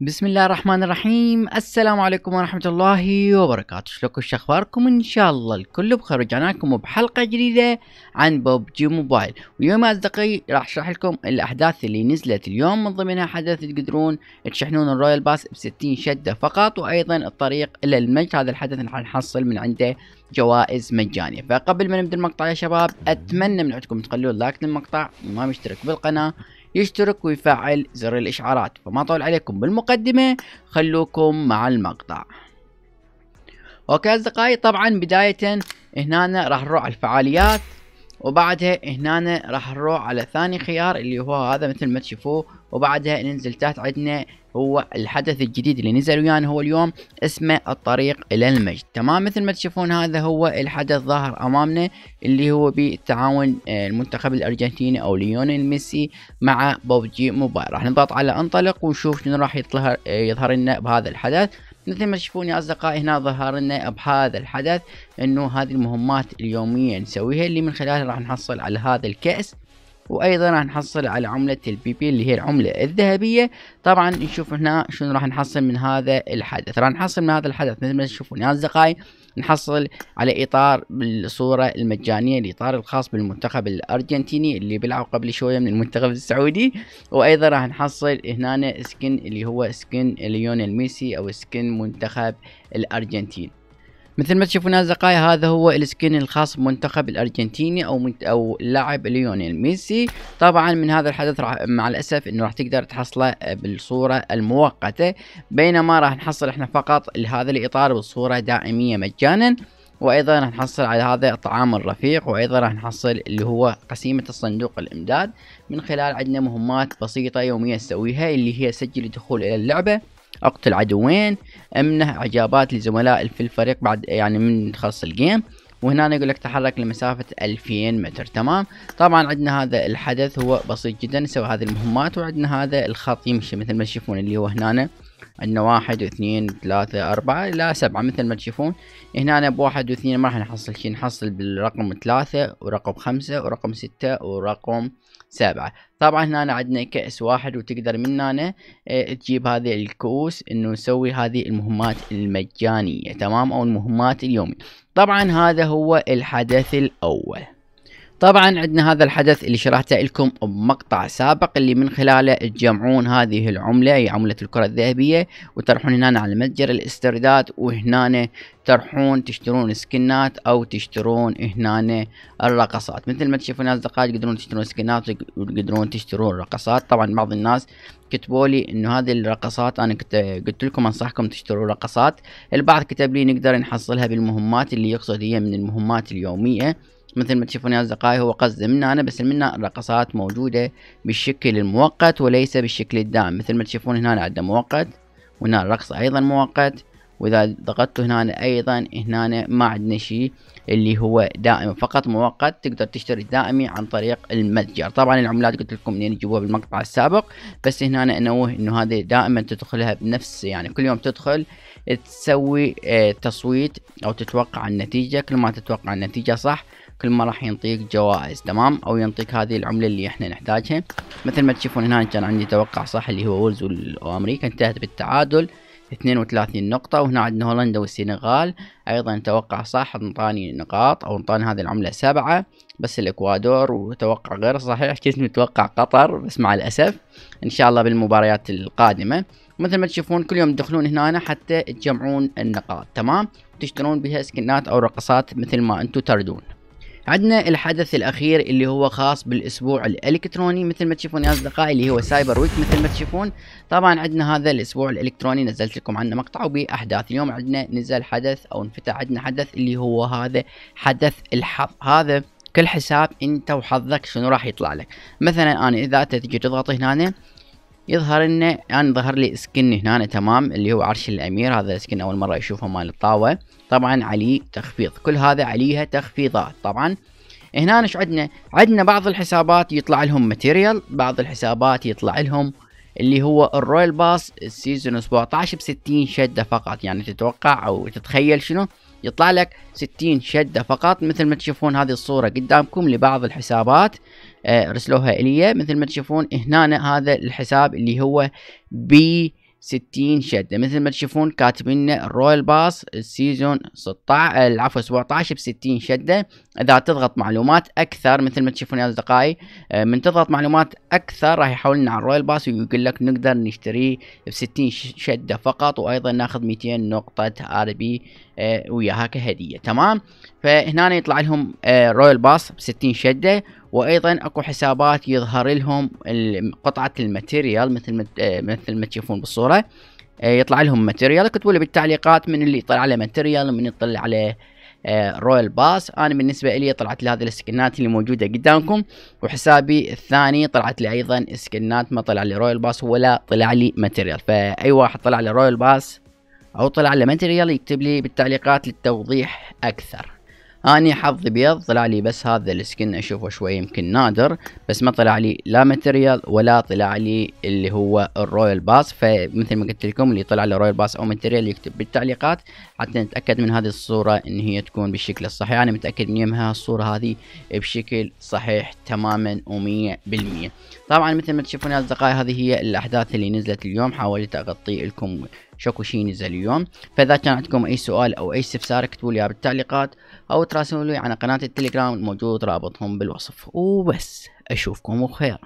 بسم الله الرحمن الرحيم السلام عليكم ورحمة الله وبركاته شلونكم اخباركم ان شاء الله الكل بخير رجعنا لكم بحلقة جديدة عن ببجي موبايل واليوم يا اصدقائي راح اشرح لكم الاحداث اللي نزلت اليوم من ضمنها حدث تقدرون تشحنون ال Royal Pass ب 60 شدة فقط وأيضا الطريق إلى المجد هذا الحدث راح نحصل من عنده جوائز مجانية. فقبل ما نبدأ المقطع يا شباب أتمنى من عندكم تخلون like للمقطع وما مشترك بالقناة. يشترك ويفعل زر الإشعارات. فما طول عليكم بالمقدمة خلوكم مع المقطع. أوكي أصدقائي طبعا بداية هنا راح نروح على الفعاليات. وبعدها هنا راح نروح على ثاني خيار اللي هو هذا مثل ما تشوفوه. وبعدها ننزل تحت عندنا هو الحدث الجديد اللي نزل ويانا هو اليوم اسمه الطريق إلى المجد. تمام مثل ما تشوفون هذا هو الحدث ظاهر أمامنا اللي هو بالتعاون آه، المنتخب الأرجنتيني أو ليونيل ميسي مع بوبجي موبايل. راح نضغط على انطلق ونشوف شنو راح آه، يظهر لنا بهذا الحدث. مثل ما تشوفون يا أصدقائي هنا ظهر لنا بهذا الحدث إنه هذه المهمات اليومية نسويها اللي من خلالها راح نحصل على هذا الكأس وأيضا راح نحصل على عملة ال BP اللي هي العملة الذهبية. طبعا نشوف هنا شنو راح نحصل من هذا الحدث. راح نحصل من هذا الحدث مثل ما تشوفون يا أصدقائي نحصل على إطار بالصورة المجانية الإطار الخاص بالمنتخب الأرجنتيني اللي بيلعب قبل شوية من المنتخب السعودي. وأيضا راح نحصل هنا skin اللي هو skin ليونيل ميسي أو skin منتخب الأرجنتين. مثل ما تشوفون أصدقائي هذا هو ال skin الخاص بمنتخب الأرجنتيني أو منت أو اللاعب ليونيل ميسي. طبعا من هذا الحدث راح مع الأسف إنه راح تقدر تحصله بالصورة المؤقتة. بينما راح نحصل إحنا فقط لهذا الإطار بالصورة دائمية مجانا وأيضا راح نحصل على هذا الطعام الرفيق وأيضا راح نحصل اللي هو قسيمة الصندوق الإمداد. من خلال عندنا مهمات بسيطة يومية نسويها اللي هي سجل الدخول إلى اللعبة. أقتل عدوين امنح اجابات لزملائي في الفريق بعد يعني من خلص الجيم. وهنا يقول لك تحرك لمسافة 2000 متر. تمام؟ طبعا عندنا هذا الحدث هو بسيط جدا نسوي هذه المهمات. وعندنا هذا الخط يمشي مثل ما تشوفون اللي هو هنا عندنا واحد واثنين ثلاثة أربعة إلى سبعة مثل ما تشوفون. هنا بواحد واثنين ما راح نحصل شيء نحصل بالرقم ثلاثة ورقم خمسة ورقم ستة ورقم سبعة. طبعا هنا عندنا كأس واحد وتقدر من هنا آه تجيب هذه الكؤوس إنه نسوي هذه المهمات المجانية تمام؟ أو المهمات اليومية. طبعا هذا هو الحدث الأول. طبعا عندنا هذا الحدث اللي شرحته لكم بمقطع سابق اللي من خلاله تجمعون هذه العملة هي عملة الكرة الذهبية وتروحون هنا على متجر الاسترداد وهنا تروحون تشترون سكنات أو تشترون هنا الرقصات. مثل ما تشوفون أصدقائي تقدرون تشترون سكنات وتقدرون تشترون رقصات. طبعا بعض الناس كتبوا لي إنه هذه الرقصات أنا كنت قلت لكم أنصحكم تشتروا رقصات. البعض كتب لي نقدر نحصلها بالمهمات اللي يقصد هي من المهمات اليومية. مثل ما تشوفون يا أصدقائي هو قصده منا أنا بس منا الرقصات موجودة بالشكل المؤقت وليس بالشكل الدائم. مثل ما تشوفون هنا عندنا مؤقت وهنا الرقص أيضا مؤقت وإذا ضغطت هنا أيضا هنا ما عندنا شيء اللي هو دائم فقط مؤقت تقدر تشتري دائمي عن طريق المتجر. طبعا العملات قلت لكم منين تجيبوها بالمقطع السابق بس هنا أنوه إنه هذه دائما تدخلها بنفس يعني كل يوم تدخل تسوي آه، تصويت أو تتوقع النتيجة كل ما تتوقع النتيجة صح كل ما راح ينطيك جوائز تمام؟ أو ينطيك هذه العملة اللي إحنا نحتاجها. مثل ما تشوفون هنا كان عندي توقع صح اللي هو وولز وامريكا انتهت بالتعادل 32 نقطة. وهنا عندنا هولندا والسنغال أيضا توقع صح انطاني نقاط أو انطاني هذه العملة سبعة. بس الإكوادور وتوقع غير صحيح كنت متوقع قطر بس مع الأسف إن شاء الله بالمباريات القادمة. مثل ما تشوفون كل يوم تدخلون هنا حتى تجمعون النقاط تمام؟ تشترون بها سكنات أو رقصات مثل ما أنتم تردون. عندنا الحدث الأخير اللي هو خاص بالأسبوع الإلكتروني مثل ما تشوفون يا أصدقائي اللي هو Cyber Week مثل ما تشوفون. طبعا عندنا هذا الأسبوع الإلكتروني نزلت لكم عنه مقطع وبأحداث. اليوم عندنا نزل حدث أو انفتح عندنا حدث اللي هو هذا حدث الحظ. هذا كل حساب أنت وحظك شنو راح يطلع لك. مثلا أنا إذا تجي تضغط هنا يظهر لنا يعني ظهر لي skin هنا تمام اللي هو عرش الأمير. هذا ال skin أول مرة أشوفه مال الطاوة. طبعا عليه تخفيض. كل هذا عليها تخفيضات. طبعا هنا إيش عندنا؟ عندنا بعض الحسابات يطلع لهم material بعض الحسابات يطلع لهم اللي هو ال Royal Pass ال season 17 ب 60 شدة فقط. يعني تتوقع أو تتخيل شنو؟ يطلع لك 60 شدة فقط مثل ما تشوفون هذه الصورة قدامكم لبعض الحسابات. آه رسلوها إلي مثل ما تشوفون هنا هذا الحساب اللي هو بي 60 شدة. مثل ما تشوفون كاتبين لنا ال Royal Pass ال season 16 العفو 17 ب 60 شدة. إذا تضغط معلومات أكثر مثل ما تشوفون يا أصدقائي آه، من تضغط معلومات أكثر راح يحولنا على ال Royal Pass ويقول لك نقدر نشتريه ب 60 شدة فقط. وأيضا ناخذ 200 نقطة RP وياها كهدية. تمام؟ فهنا يطلع لهم Royal Pass ب 60 شدة وأيضا أكو حسابات يظهر لهم قطعة ال material مثل آه، مثل ما تشوفون بالصورة. آه، يطلع لهم material. أكتبوا لي بالتعليقات من اللي يطلع على material ومن يطلع على Royal آه، Pass أنا بالنسبة لي طلعت لي هذه السكنات اللي موجودة قدامكم. وحسابي الثاني طلعت لي أيضا سكنات ما طلع لي Royal Pass ولا طلع لي material. فأي واحد طلع لي Royal Pass أو طلع لي material يكتب لي بالتعليقات للتوضيح أكثر. أني حظي بيض طلع لي بس هذا ال skin أشوفه شوي يمكن نادر بس ما طلع لي لا material ولا طلع لي اللي هو ال Royal Pass. فمثل ما قلت لكم اللي طلع لي Royal Pass أو material يكتب بالتعليقات. حتى نتأكد من هذه الصورة إن هي تكون بالشكل الصحيح. أنا متأكد من يمها الصورة هذه بشكل صحيح تماما و100% طبعا مثل ما تشوفون يا أصدقائي هذه هي الأحداث اللي نزلت اليوم. حاولت أغطي لكم شكو شي نزل اليوم. فإذا كان عندكم أي سؤال أو أي استفسار اكتبوا لي بالتعليقات أو تراسلوا لي على قناه التليجرام الموجود رابطهم بالوصف. وبس أشوفكم بخير.